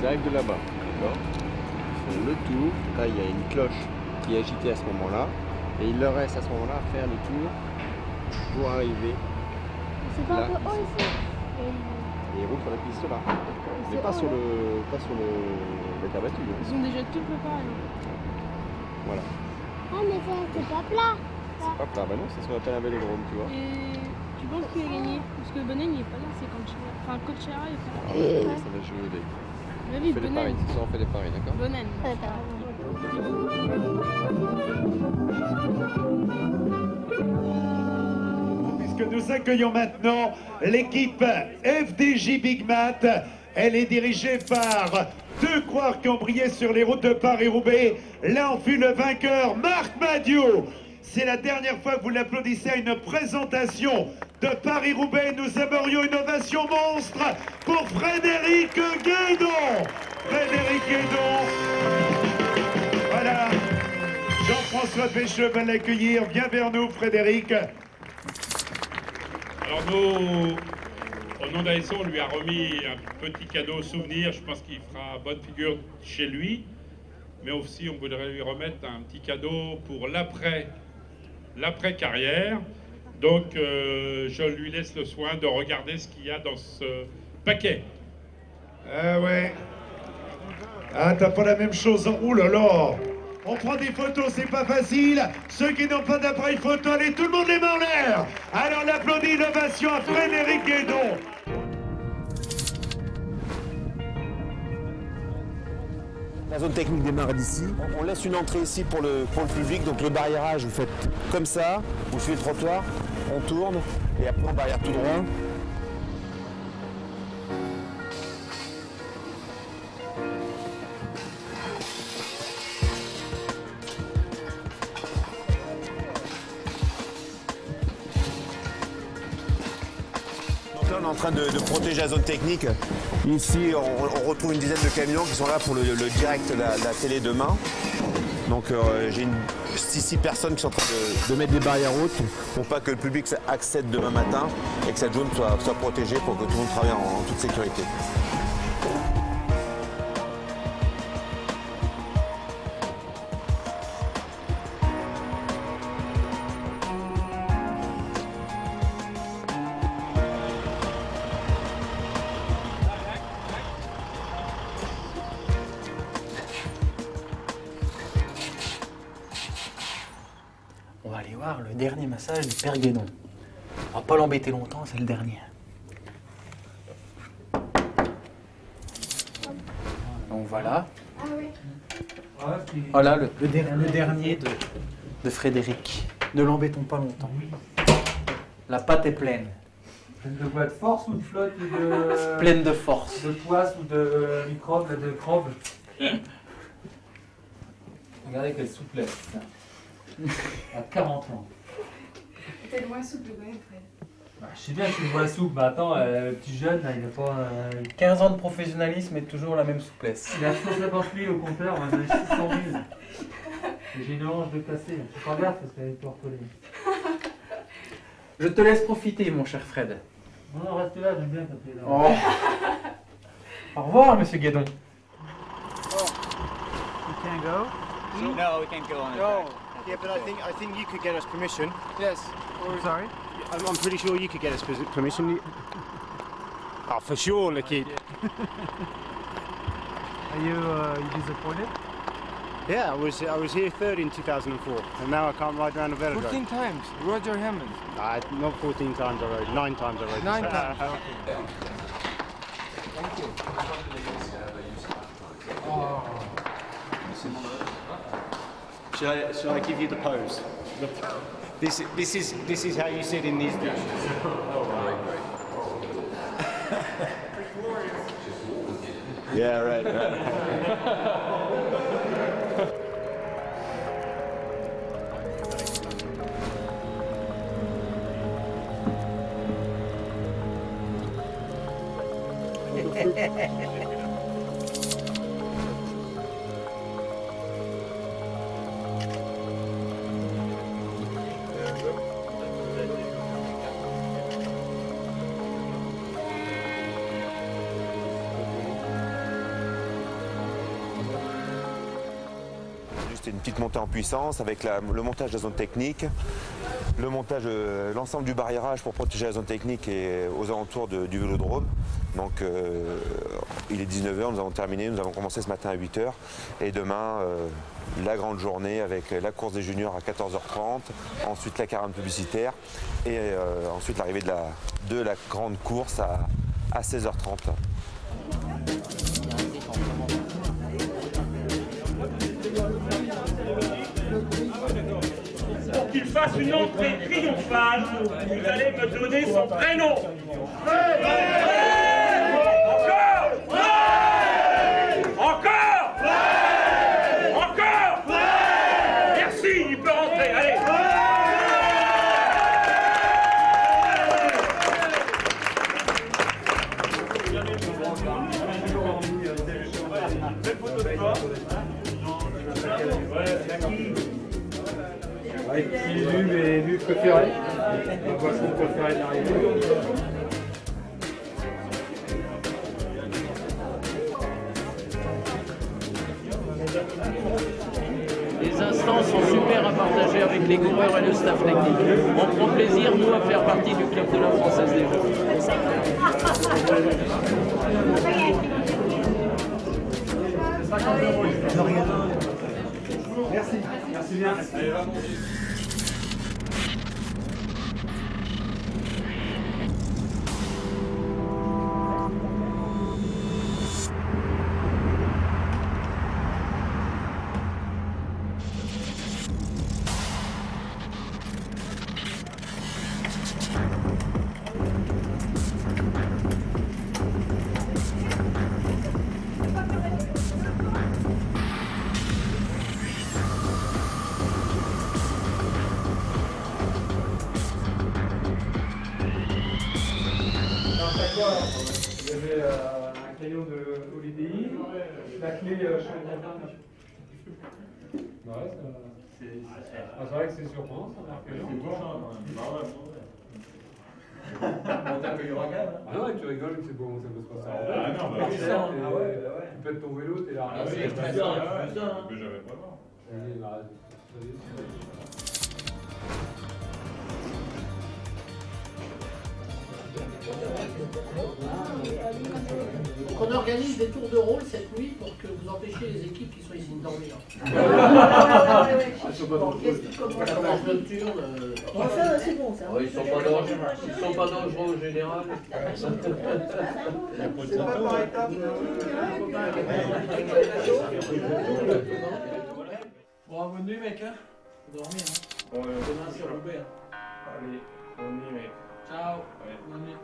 Ils arrivent de là-bas, d'accord Ils font le tour. Là, il y a une cloche qui est agitée à ce moment-là. Et il leur reste à ce moment-là à faire le tour pour arriver. C'est pas un peu haut ici. Et ils roulent sur la piste là. Mais c'est pas haut, sur le. pas sur le. la terre battue. hein. Ils ont déjà tout préparé. Voilà. Ah, mais ça, c'est pas plat. Hop là, bah non, c'est ce qu'on appelle un vélodrome, tu vois. Et tu penses qui a gagné? Parce que Bonen il est pas là, c'est Canchera. Enfin, Coachera il est pas là. Ah, ça va jouer des. Mais On fait des paris, Bonen. c'est ça, on fait des paris, d'accord. Puisque nous accueillons maintenant l'équipe FDJ Big Mat. Elle est dirigée par deux coureurs qui ont brillé sur les routes de Paris-Roubaix. Là, on fut le vainqueur, Marc Madiot. C'est la dernière fois que vous l'applaudissez à une présentation de Paris-Roubaix. Nous aimerions une ovation monstre pour Frédéric Guédon. Frédéric Guédon. Voilà. Jean-François Pécheux va l'accueillir. Viens vers nous, Frédéric. Alors nous, au nom d'ASO, on lui a remis un petit cadeau souvenir. Je pense qu'il fera bonne figure chez lui. Mais aussi, on voudrait lui remettre un petit cadeau pour l'après, l'après carrière. Donc, euh, je lui laisse le soin de regarder ce qu'il y a dans ce paquet. Ah ouais. Ah, t'as pas la même chose. en- Ouh là là. On prend des photos, c'est pas facile. Ceux qui n'ont pas d'appareil photo, allez, tout le monde les mains en l'air. Alors, on applaudit innovation à Frédéric Guédon. La zone technique démarre d'ici. On, on laisse une entrée ici pour le, pour le public. Donc le barriérage, vous faites comme ça. Vous suivez le trottoir, on tourne et après on barrière tout droit. En train de, protéger la zone technique. Ici, on, retrouve une dizaine de camions qui sont là pour le, direct, la, la télé demain. Donc euh, j'ai 6 personnes qui sont en train de, mettre des barrières hautes pour pas que le public accède demain matin et que cette zone soit, protégée pour que tout le monde travaille en toute sécurité. Voir le dernier massage du Père Guédon. On va pas l'embêter longtemps, c'est le dernier. Donc voilà. Voilà le, le der- le dernier de, de Frédéric. Ne l'embêtons pas longtemps. La pâte est pleine. De quoi De force ou de flotte ou de. Pleine de force. De poisse ou de microbes, de crobes Regardez quelle souplesse. À 40 ans. T'es loin souple quand même, Fred. Bah, je sais bien que tu le vois souple, mais attends, euh, le petit jeune, là, il n'a pas. euh, 15 ans de professionnalisme et toujours la même souplesse. Il a 150 000 au compteur, on a 600 000. Et J'ai une orange de cassé. Faut faire gaffe parce qu'elle est pas recollée. Je te laisse profiter, mon cher Fred. Non, non, reste là, j'aime bien quand tu es là. Oh. Au revoir, monsieur Guédon. No, we can't go on it. No. Yeah, but I think I think you could get us permission. Yes. sorry. I'm, I'm pretty sure you could get us permission. You- Oh, for sure, Lucky. Are you uh, you disappointed? Yeah, I was I was here third in 2004, and now I can't ride around a velodrome. 14 times, Roger Hammond. Uh, not 14 times I rode, nine times I rode. Nine this. times, should I, should I give you the pose? This, this, is, this is how you sit in these dishes. Oh, yeah, right, right. une petite montée en puissance avec le montage de la zone technique, le montage, euh, l'ensemble du barriérage pour protéger la zone technique et aux alentours du vélodrome. Donc euh, il est 19h, nous avons terminé, nous avons commencé ce matin à 8h et demain euh, la grande journée avec la course des juniors à 14h30, ensuite la caravane publicitaire et ensuite l'arrivée de la, de la grande course à, à 16h30. Qu'il fasse une entrée triomphale, vous allez me donner son prénom. Boisson préférée de l'arrivée Les instants sont super à partager avec les coureurs et le staff technique. On prend plaisir, nous, à faire partie du club de la Française des Jeux. Merci, merci bien. Allez. Crayon de Holiday, la clé euh, Ouais, c'est ah, c'est vrai que c'est surprenant, ça, un crayon. C'est bon, On t'accueillera quand même. Ah ouais, tu rigoles, mais c'est bon, ça peut se passer. Ah non, bah oui. Tu Ah et- ouais, bah ouais. Tu pètes ton vélo, t'es là. Ah, c'est stressant, hein, c'est ça, hein. Que j'avais pas voir. Vas-y, bah, on organise des tours de rôle cette nuit pour que vous empêchiez les équipes qui sont ici de dormir. Euh, ça, c'est bon, ça. Ouais, ils sont pas dangereux, ils sont pas dangereux au général. Bon, bonne nuit mec, hein. Dormir, hein. Demain c'est Roubaix. hein. Allez, on y est, mec. Ciao. Bonne nuit.